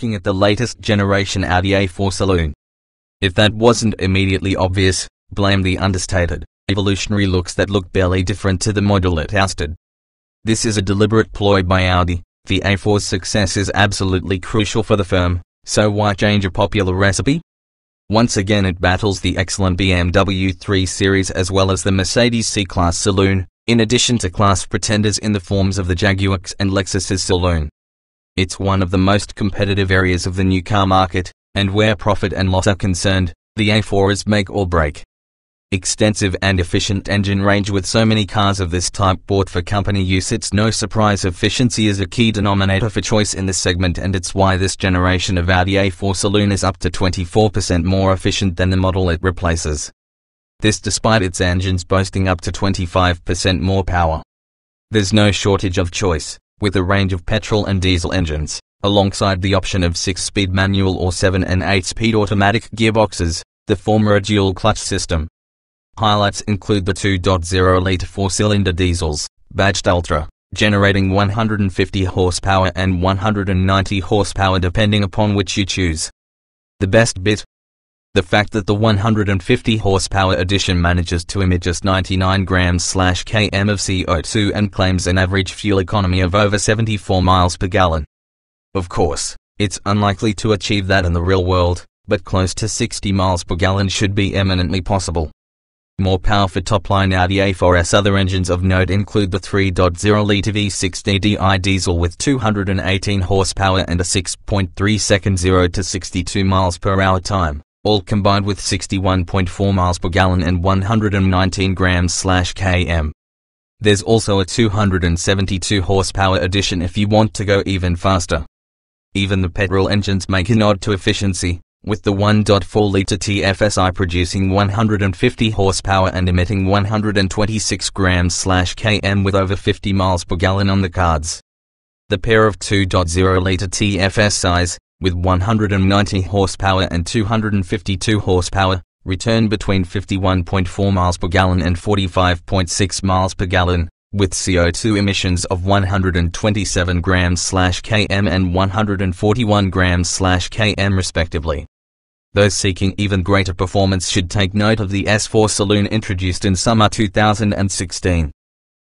looking at the latest generation Audi A4 saloon. If that wasn't immediately obvious, blame the understated, evolutionary looks that look barely different to the model it ousted. This is a deliberate ploy by Audi, the A4's success is absolutely crucial for the firm, so why change a popular recipe? Once again it battles the excellent BMW 3 Series as well as the Mercedes C-Class saloon, in addition to class pretenders in the forms of the Jaguar XE and Lexus IS saloon. It's one of the most competitive areas of the new car market, and where profit and loss are concerned, the A4 is make or break. Extensive and efficient engine range with so many cars of this type bought for company use it's no surprise efficiency is a key denominator for choice in this segment and it's why this generation of Audi A4 Saloon is up to 24% more efficient than the model it replaces. This despite its engines boasting up to 25% more power. There's no shortage of choice, with a range of petrol and diesel engines, alongside the option of 6-speed manual or 7 and 8-speed automatic gearboxes, the former a dual clutch system. Highlights include the 2.0-litre four-cylinder diesels, badged Ultra, generating 150 horsepower and 190 horsepower depending upon which you choose. The best bit? The fact that the 150 horsepower edition manages to emit just 99 grams slash km of CO2 and claims an average fuel economy of over 74 miles per gallon. Of course, it's unlikely to achieve that in the real world, but close to 60 miles per gallon should be eminently possible. More power for top-line Audi A4S other engines of note include the 3.0-litre V6 TDI diesel with 218 horsepower and a 6.3 second 0 to 62 miles per hour time, all combined with 61.4 miles per gallon and 119 grams slash km. There's also a 272 horsepower edition if you want to go even faster. Even the petrol engines make a nod to efficiency, with the 1.4-litre TFSI producing 150 horsepower and emitting 126 grams slash km with over 50 miles per gallon on the cards. The pair of 2.0-litre TFSIs, with 190 horsepower and 252 horsepower, return between 51.4 miles per gallon and 45.6 miles per gallon, with CO2 emissions of 127 grams km and 141 grams km respectively. Those seeking even greater performance should take note of the S4 Saloon introduced in summer 2016.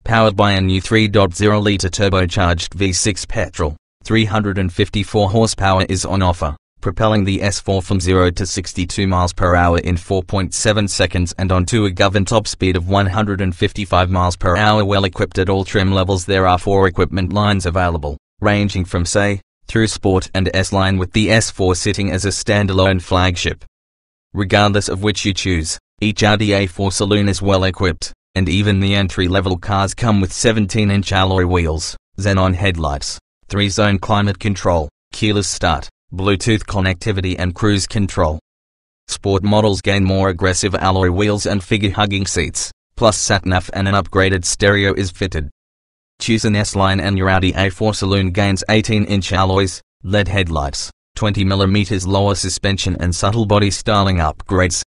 Powered by a new 3.0-litre turbocharged V6 petrol, 354 horsepower is on offer propelling the S4 from 0 to 62 miles per hour in 4.7 seconds and onto a governed top speed of 155 miles per hour well equipped at all trim levels there are four equipment lines available, ranging from say, through Sport and S-Line with the S4 sitting as a standalone flagship. Regardless of which you choose, each Audi A4 saloon is well equipped, and even the entry-level cars come with 17-inch alloy wheels, xenon headlights, 3-zone climate control, keyless start, Bluetooth connectivity and cruise control. Sport models gain more aggressive alloy wheels and figure-hugging seats, plus sat-nav and an upgraded stereo is fitted. Choose an S-Line and your Audi A4 Saloon gains 18-inch alloys, LED headlights, 20mm lower suspension and subtle body styling upgrades.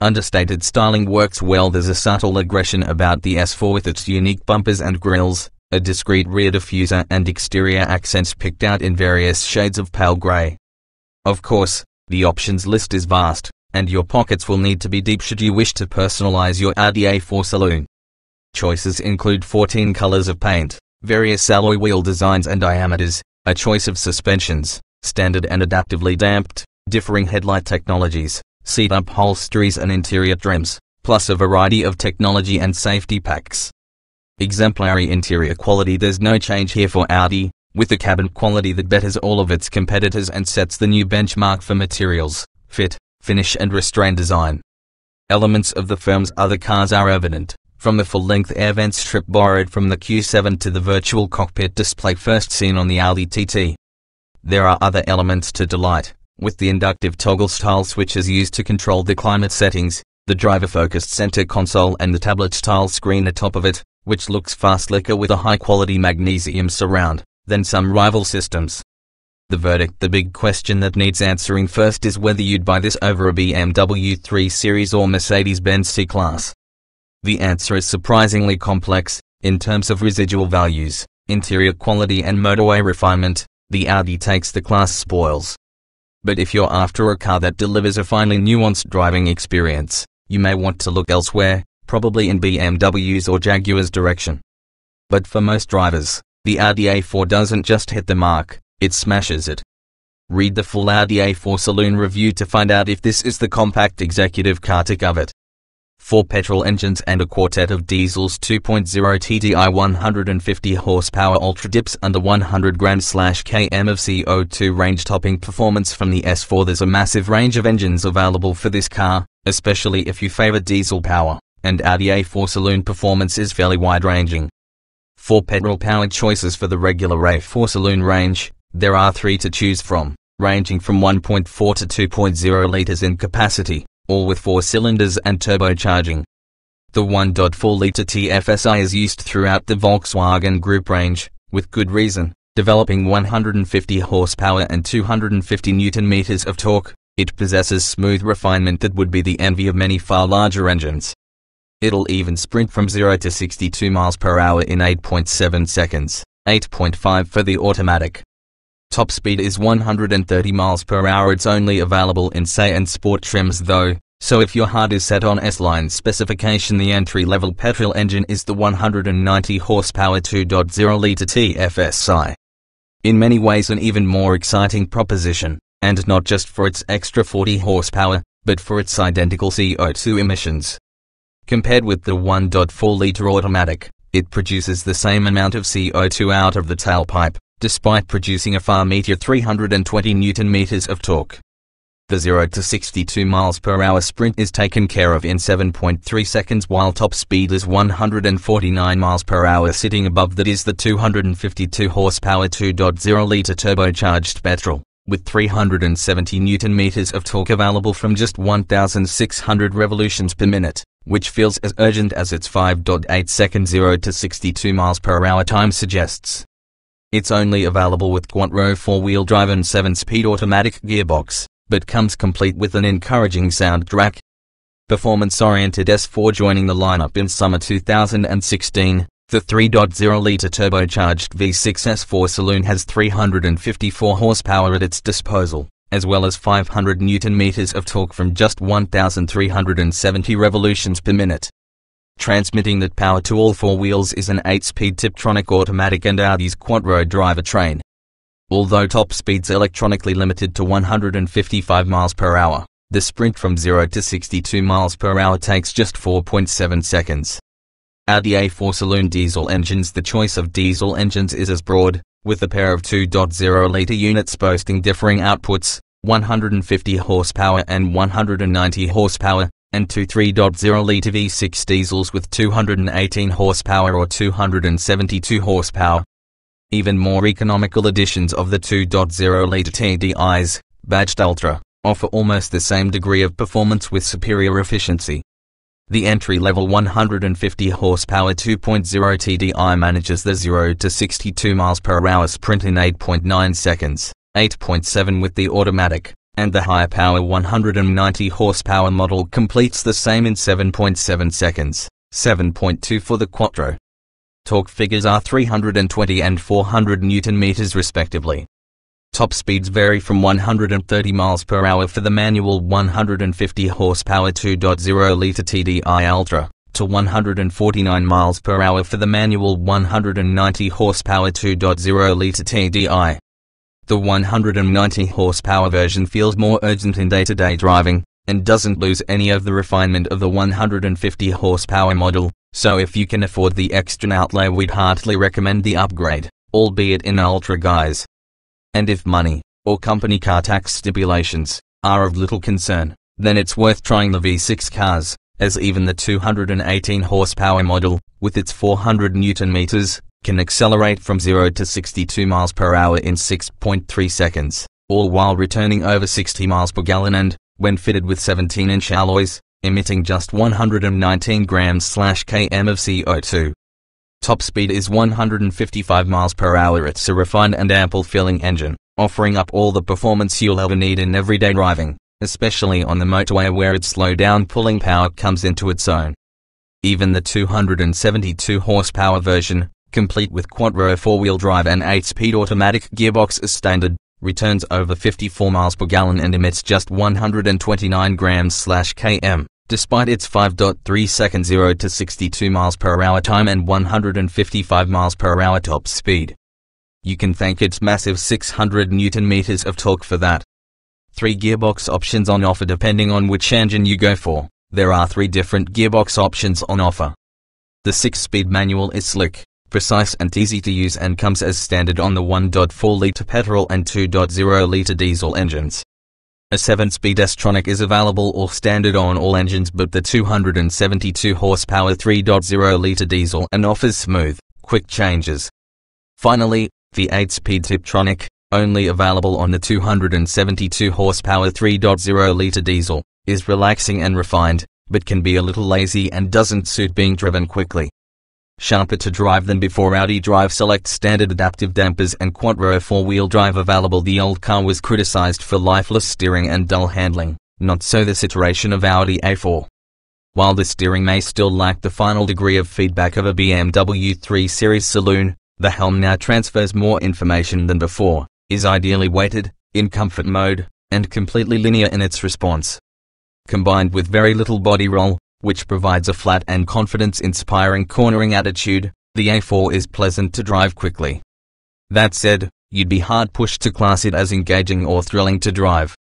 Understated styling works well there's a subtle aggression about the S4 with its unique bumpers and grills, a discreet rear diffuser and exterior accents picked out in various shades of pale grey. Of course, the options list is vast, and your pockets will need to be deep should you wish to personalize your Audi A4 Saloon. Choices include 14 colors of paint, various alloy wheel designs and diameters, a choice of suspensions, standard and adaptively damped, differing headlight technologies, seat upholsteries and interior trims, plus a variety of technology and safety packs. Exemplary interior quality There's no change here for Audi, with a cabin quality that betters all of its competitors and sets the new benchmark for materials, fit, finish and restrained design. Elements of the firm's other cars are evident, from the full-length air vent strip borrowed from the Q7 to the virtual cockpit display first seen on the Audi TT. There are other elements to delight, with the inductive toggle-style switches used to control the climate settings, the driver-focused center console and the tablet-style screen atop of it, which looks far slicker with a high-quality magnesium surround, than some rival systems. The verdict The big question that needs answering first is whether you'd buy this over a BMW 3 Series or Mercedes-Benz C-Class. The answer is surprisingly complex, in terms of residual values, interior quality and motorway refinement, the Audi takes the class spoils. But if you're after a car that delivers a finely nuanced driving experience, you may want to look elsewhere, probably in BMW's or Jaguar's direction. But for most drivers, the Audi A4 doesn't just hit the mark, it smashes it. Read the full Audi A4 saloon review to find out if this is the compact executive car to covet four petrol engines and a quartet of diesels 2.0 TDI 150 horsepower ultra dips under 100 grams slash km of CO2 range topping performance from the S4 There's a massive range of engines available for this car, especially if you favor diesel power, and Audi A4 saloon performance is fairly wide-ranging. For petrol-powered choices for the regular A4 saloon range, there are three to choose from, ranging from 1.4 to 2.0 liters in capacity all with four cylinders and turbocharging. The 1.4-litre TFSI is used throughout the Volkswagen Group range, with good reason, developing 150 horsepower and 250 newton-meters of torque, it possesses smooth refinement that would be the envy of many far larger engines. It'll even sprint from 0 to 62 miles per hour in 8.7 seconds, 8.5 for the automatic. Top speed is 130 miles per hour. It's only available in SE and Sport trims though, so if your heart is set on S-Line specification the entry-level petrol engine is the 190 horsepower 2.0-litre TFSI. In many ways an even more exciting proposition, and not just for its extra 40 horsepower, but for its identical CO2 emissions. Compared with the 1.4-litre automatic, it produces the same amount of CO2 out of the tailpipe, despite producing a far meteor 320 newton meters of torque. The 0 to 62 miles per hour sprint is taken care of in 7.3 seconds while top speed is 149 miles per hour sitting above that is the 252 horsepower 2.0 litre turbocharged petrol, with 370 newton meters of torque available from just 1,600 revolutions per minute, which feels as urgent as its 5.8 second 0 to 62 miles per hour time suggests. It's only available with Quattro four-wheel drive and 7-speed automatic gearbox, but comes complete with an encouraging soundtrack. Performance-oriented S4 joining the lineup in summer 2016, the 3.0-litre turbocharged V6 S4 saloon has 354 horsepower at its disposal, as well as 500 newton-meters of torque from just 1,370 revolutions per minute. Transmitting that power to all four wheels is an 8-speed Tiptronic automatic and Audi's Quattro drivetrain. Although top speed's electronically limited to 155 miles per hour, the sprint from 0 to 62 miles per hour takes just 4.7 seconds. Audi A4 saloon diesel engines The choice of diesel engines is as broad, with a pair of 2.0-litre units boasting differing outputs, 150 horsepower and 190 horsepower, and two 3.0-litre V6 diesels with 218 horsepower or 272 horsepower. Even more economical editions of the 2.0-litre TDIs, badged Ultra, offer almost the same degree of performance with superior efficiency. The entry-level 150 horsepower 2.0 TDI manages the 0 to 62 miles per hour sprint in 8.9 seconds, 8.7 with the automatic and the higher power 190 horsepower model completes the same in 7.7 seconds, 7.2 for the Quattro. Torque figures are 320 and 400 newton meters respectively. Top speeds vary from 130 miles per hour for the manual 150 horsepower 2.0 liter TDI Ultra to 149 miles per hour for the manual 190 horsepower 2.0 liter TDI. The 190 horsepower version feels more urgent in day-to-day -day driving, and doesn't lose any of the refinement of the 150 horsepower model, so if you can afford the extra outlay we'd heartily recommend the upgrade, albeit in ultra guise. And if money, or company car tax stipulations, are of little concern, then it's worth trying the V6 cars, as even the 218 horsepower model, with its 400 newton meters, can accelerate from 0 to 62 miles per hour in 6.3 seconds, all while returning over 60 miles per gallon and, when fitted with 17-inch alloys, emitting just 119 grams slash km of CO2. Top speed is 155 miles per hour. It's a refined and ample filling engine, offering up all the performance you'll ever need in everyday driving, especially on the motorway where its slow down pulling power comes into its own. Even the 272 horsepower version, complete with Quattro four-wheel drive and 8-speed automatic gearbox as standard, returns over 54 miles per gallon and emits just 129 grams km, despite its 5.3 second 0 to 62 miles per hour time and 155 miles per hour top speed. You can thank its massive 600 newton meters of torque for that. Three gearbox options on offer depending on which engine you go for. There are three different gearbox options on offer. The 6-speed manual is slick, precise and easy to use and comes as standard on the 1.4-litre petrol and 2.0-litre diesel engines. A 7-speed S-Tronic is available or standard on all engines but the 272 horsepower 3.0-litre diesel and offers smooth, quick changes. Finally, the 8-speed Tiptronic, only available on the 272 horsepower 3.0-litre diesel, is relaxing and refined, but can be a little lazy and doesn't suit being driven quickly. Sharper to drive than before Audi Drive Select standard adaptive dampers and Quattro four-wheel drive available The old car was criticized for lifeless steering and dull handling, not so this iteration of Audi A4. While the steering may still lack the final degree of feedback of a BMW 3 Series saloon, the helm now transfers more information than before, is ideally weighted, in comfort mode, and completely linear in its response. Combined with very little body roll, which provides a flat and confidence-inspiring cornering attitude, the A4 is pleasant to drive quickly. That said, you'd be hard-pushed to class it as engaging or thrilling to drive.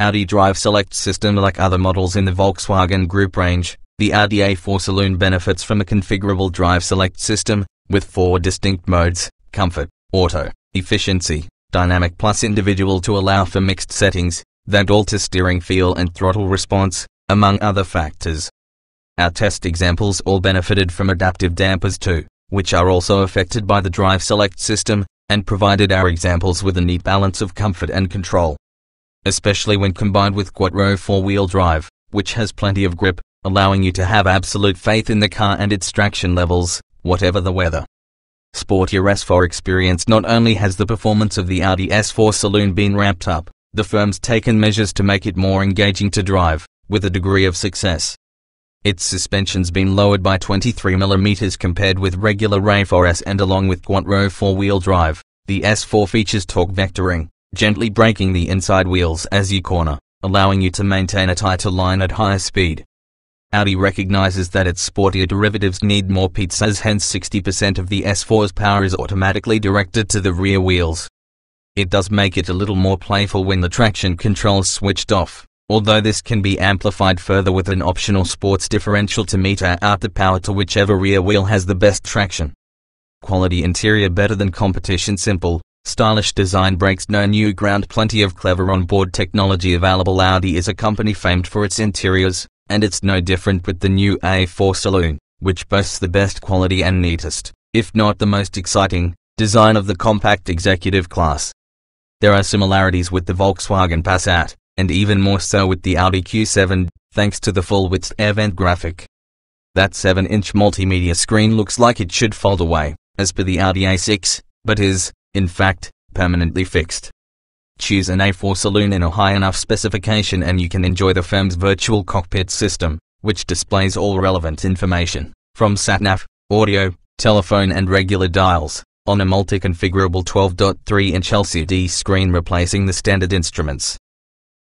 Audi Drive Select system like other models in the Volkswagen Group range, the Audi A4 Saloon benefits from a configurable drive select system, with four distinct modes, comfort, auto, efficiency, dynamic plus individual to allow for mixed settings, that alter steering feel and throttle response, among other factors. Our test examples all benefited from adaptive dampers too, which are also affected by the drive select system, and provided our examples with a neat balance of comfort and control. Especially when combined with Quattro four-wheel drive, which has plenty of grip, allowing you to have absolute faith in the car and its traction levels, whatever the weather. Sportier S4 experience not only has the performance of the Audi S4 Saloon been ramped up, the firm's taken measures to make it more engaging to drive, with a degree of success. Its suspension's been lowered by 23mm compared with regular A4s and along with Quattro four-wheel drive, the S4 features torque vectoring, gently braking the inside wheels as you corner, allowing you to maintain a tighter line at higher speed. Audi recognizes that its sportier derivatives need more pizzas hence 60% of the S4's power is automatically directed to the rear wheels. It does make it a little more playful when the traction control's switched off although this can be amplified further with an optional sports differential to meter out the power to whichever rear wheel has the best traction. Quality interior better than competition simple, stylish design breaks no new ground plenty of clever onboard technology available Audi is a company famed for its interiors, and it's no different with the new A4 Saloon, which boasts the best quality and neatest, if not the most exciting, design of the compact executive class. There are similarities with the Volkswagen Passat, and even more so with the Audi Q7, thanks to the full-width air vent graphic. That 7-inch multimedia screen looks like it should fold away, as per the Audi A6, but is, in fact, permanently fixed. Choose an A4 Saloon in a high enough specification and you can enjoy the firm's virtual cockpit system, which displays all relevant information, from sat-nav, audio, telephone and regular dials, on a multi-configurable 12.3-inch LCD screen replacing the standard instruments.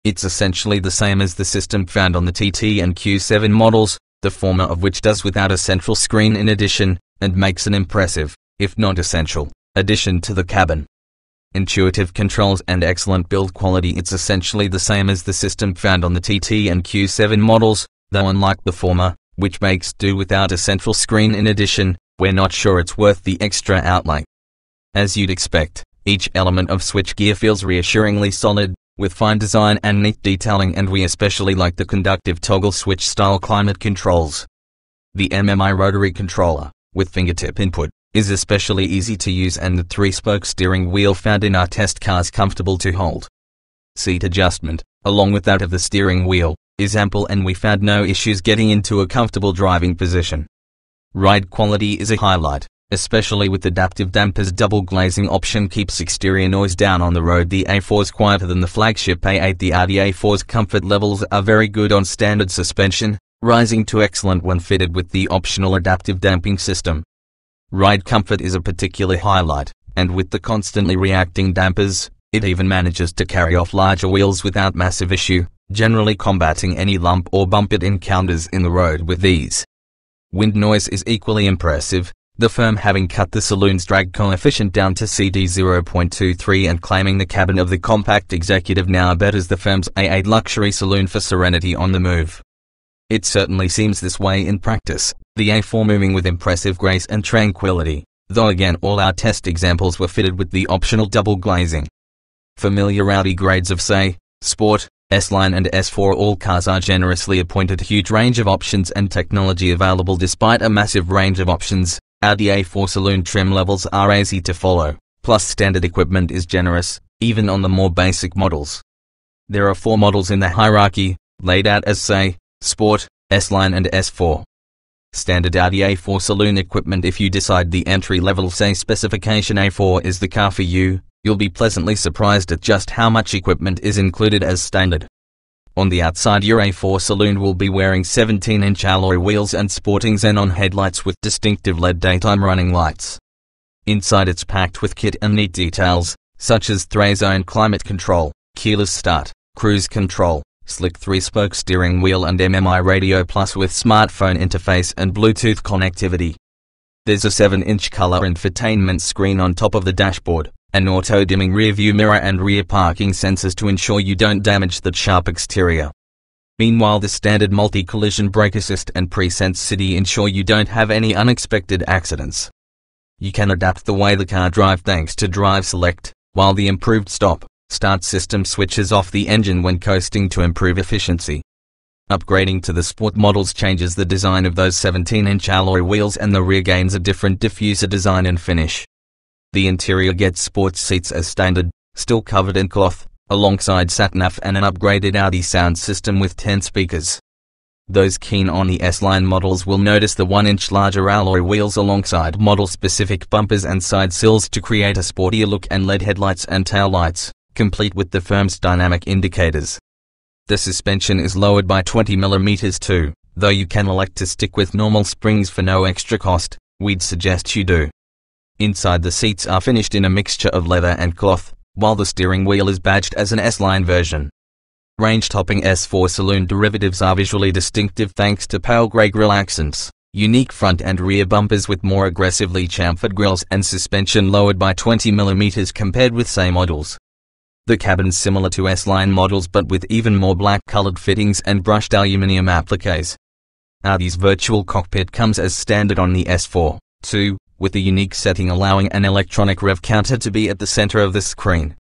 It's essentially the same as the system found on the TT and Q7 models, the former of which does without a central screen in addition, and makes an impressive, if not essential, addition to the cabin. Intuitive controls and excellent build quality It's essentially the same as the system found on the TT and Q7 models, though unlike the former, which makes do without a central screen in addition, we're not sure it's worth the extra outlay. As you'd expect, each element of switchgear feels reassuringly solid, with fine design and neat detailing and we especially like the conductive toggle switch style climate controls. The MMI rotary controller, with fingertip input, is especially easy to use and the three-spoke steering wheel found in our test cars comfortable to hold. Seat adjustment, along with that of the steering wheel, is ample and we found no issues getting into a comfortable driving position. Ride quality is a highlight, especially with adaptive dampers double glazing option keeps exterior noise down on the road the A4 is quieter than the flagship A8 the Audi A4's comfort levels are very good on standard suspension, rising to excellent when fitted with the optional adaptive damping system. Ride comfort is a particular highlight, and with the constantly reacting dampers, it even manages to carry off larger wheels without massive issue, generally combating any lump or bump it encounters in the road with ease. Wind noise is equally impressive, the firm having cut the saloon's drag coefficient down to CD 0.23 and claiming the cabin of the compact executive now betters the firm's A8 luxury saloon for serenity on the move. It certainly seems this way in practice, the A4 moving with impressive grace and tranquility, though again all our test examples were fitted with the optional double glazing. Familiar Audi grades of say, Sport, S-Line and S4 all cars are generously appointed huge range of options and technology available despite a massive range of options, Audi A4 saloon trim levels are easy to follow, plus standard equipment is generous, even on the more basic models. There are four models in the hierarchy, laid out as say, Sport, S-Line and S4. Standard Audi A4 saloon equipment if you decide the entry-level say specification A4 is the car for you, you'll be pleasantly surprised at just how much equipment is included as standard. On the outside your A4 saloon will be wearing 17-inch alloy wheels and sporting xenon headlights with distinctive LED daytime running lights. Inside it's packed with kit and neat details, such as three-zone climate control, keyless start, cruise control, slick three-spoke steering wheel and MMI radio plus with smartphone interface and Bluetooth connectivity. There's a 7-inch color infotainment screen on top of the dashboard, an auto-dimming rear-view mirror and rear parking sensors to ensure you don't damage the sharp exterior. Meanwhile the standard multi-collision brake assist and pre-sense city ensure you don't have any unexpected accidents. You can adapt the way the car drive thanks to Drive Select, while the improved stop, start system switches off the engine when coasting to improve efficiency. Upgrading to the sport models changes the design of those 17-inch alloy wheels and the rear gains a different diffuser design and finish. The interior gets sports seats as standard, still covered in cloth, alongside sat-nav and an upgraded Audi sound system with 10 speakers. Those keen on the S-Line models will notice the 1-inch larger alloy wheels alongside model-specific bumpers and side sills to create a sportier look and LED headlights and tail lights, complete with the firm's dynamic indicators. The suspension is lowered by 20mm too, though you can elect to stick with normal springs for no extra cost, we'd suggest you do. Inside the seats are finished in a mixture of leather and cloth, while the steering wheel is badged as an S-Line version. Range-topping S4 saloon derivatives are visually distinctive thanks to pale grey grille accents, unique front and rear bumpers with more aggressively chamfered grills and suspension lowered by 20mm compared with same models. The cabin's similar to S-Line models but with even more black-colored fittings and brushed aluminium appliques. Audi's virtual cockpit comes as standard on the S4, 2, with a unique setting allowing an electronic rev counter to be at the center of the screen.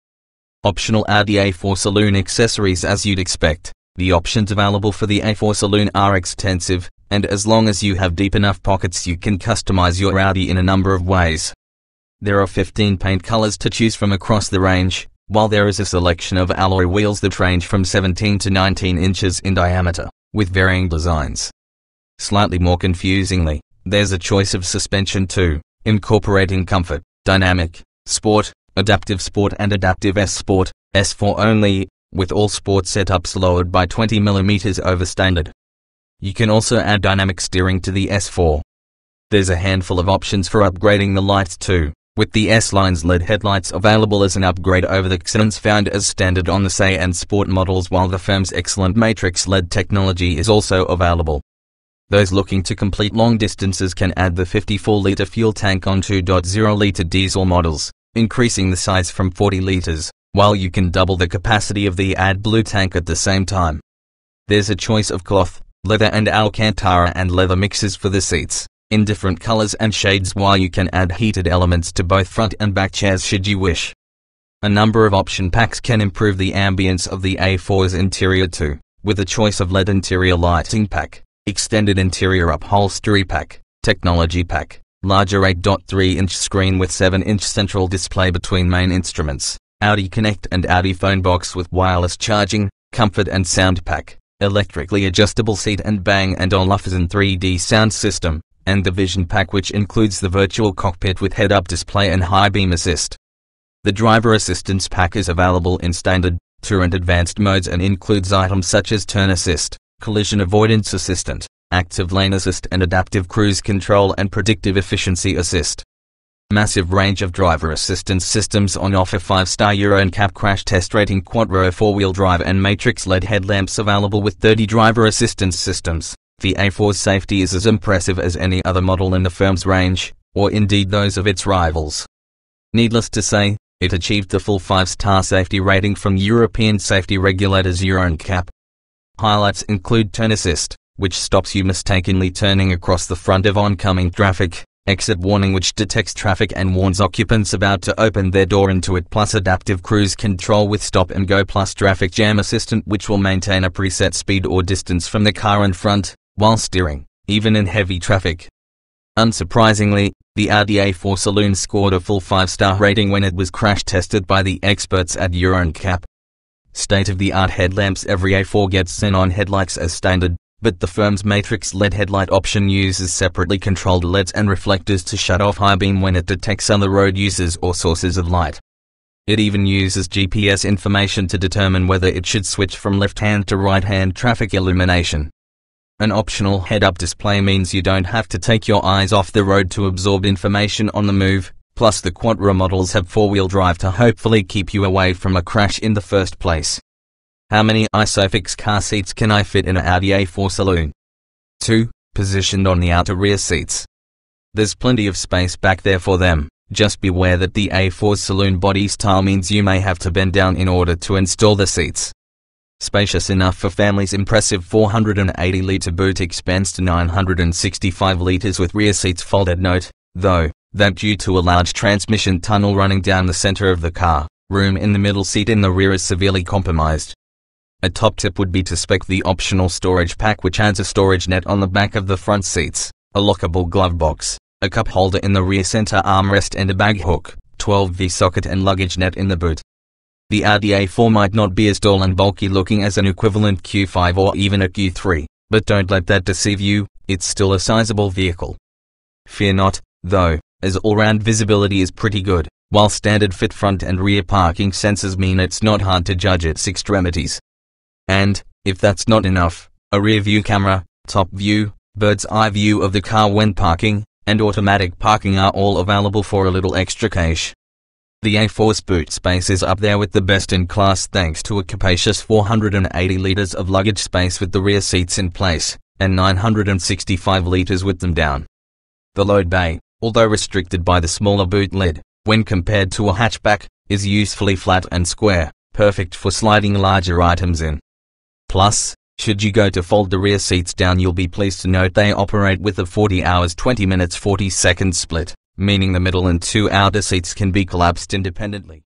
Optional Audi A4 Saloon accessories as you'd expect. The options available for the A4 Saloon are extensive, and as long as you have deep enough pockets you can customize your Audi in a number of ways. There are 15 paint colors to choose from across the range, while there is a selection of alloy wheels that range from 17 to 19 inches in diameter, with varying designs. Slightly more confusingly, there's a choice of suspension too, incorporating comfort, dynamic, sport, adaptive sport and adaptive S Sport, S4 only, with all sport setups lowered by 20mm over standard. You can also add dynamic steering to the S4. There's a handful of options for upgrading the lights too, with the S-Line's LED headlights available as an upgrade over the xenons found as standard on the SAY and Sport models while the firm's excellent Matrix LED technology is also available. Those looking to complete long distances can add the 54-litre fuel tank on 2.0-litre diesel models, increasing the size from 40 litres, while you can double the capacity of the AdBlue tank at the same time. There's a choice of cloth, leather and Alcantara and leather mixes for the seats, in different colors and shades while you can add heated elements to both front and back chairs should you wish. A number of option packs can improve the ambience of the A4's interior too, with a choice of LED interior lighting pack, Extended interior upholstery pack, technology pack, larger 8.3-inch screen with 7-inch central display between main instruments, Audi Connect and Audi phone box with wireless charging, comfort and sound pack, electrically adjustable seat and Bang & Olufsen 3D sound system, and the Vision pack which includes the virtual cockpit with head-up display and high beam assist. The driver assistance pack is available in standard, tour and advanced modes and includes items such as turn assist, collision avoidance assistant, active lane assist and adaptive cruise control and predictive efficiency assist. Massive range of driver assistance systems on offer 5-star Euro NCAP crash test rating Quattro 4-wheel drive and matrix LED headlamps available with 30 driver assistance systems. The A4's safety is as impressive as any other model in the firm's range, or indeed those of its rivals. Needless to say, it achieved the full 5-star safety rating from European safety regulators Euro NCAP. Highlights include turn assist, which stops you mistakenly turning across the front of oncoming traffic, exit warning which detects traffic and warns occupants about to open their door into it plus adaptive cruise control with stop and go plus traffic jam assistant which will maintain a preset speed or distance from the car in front, while steering, even in heavy traffic. Unsurprisingly, the Audi A4 Saloon scored a full 5-star rating when it was crash tested by the experts at Euro NCAP. State-of-the-art headlamps every A4 gets xenon headlights as standard, but the firm's Matrix LED headlight option uses separately controlled LEDs and reflectors to shut off high beam when it detects other road users or sources of light. It even uses GPS information to determine whether it should switch from left-hand to right-hand traffic illumination. An optional head-up display means you don't have to take your eyes off the road to absorb information on the move, plus the Quattro models have four-wheel drive to hopefully keep you away from a crash in the first place. How many ISOFIX car seats can I fit in an Audi A4 saloon? 2. Positioned on the outer rear seats. There's plenty of space back there for them, just beware that the A4 saloon body style means you may have to bend down in order to install the seats. Spacious enough for families impressive 480 litre boot expands to 965 litres with rear seats folded note, though, that due to a large transmission tunnel running down the centre of the car, room in the middle seat in the rear is severely compromised. A top tip would be to spec the optional storage pack which adds a storage net on the back of the front seats, a lockable glove box, a cup holder in the rear center armrest and a bag hook, 12V socket and luggage net in the boot. The Audi A4 might not be as tall and bulky looking as an equivalent Q5 or even a Q3, but don't let that deceive you, it's still a sizable vehicle. Fear not, though, as all-round visibility is pretty good, while standard fit front and rear parking sensors mean it's not hard to judge its extremities. And, if that's not enough, a rear view camera, top view, bird's eye view of the car when parking, and automatic parking are all available for a little extra cash. The A4's boot space is up there with the best in class thanks to a capacious 480 litres of luggage space with the rear seats in place, and 965 litres with them down. The load bay, although restricted by the smaller boot lid, when compared to a hatchback, is usefully flat and square, perfect for sliding larger items in. Plus, should you go to fold the rear seats down you'll be pleased to note they operate with a 40 hours 20 minutes 40 seconds split, meaning the middle and two outer seats can be collapsed independently.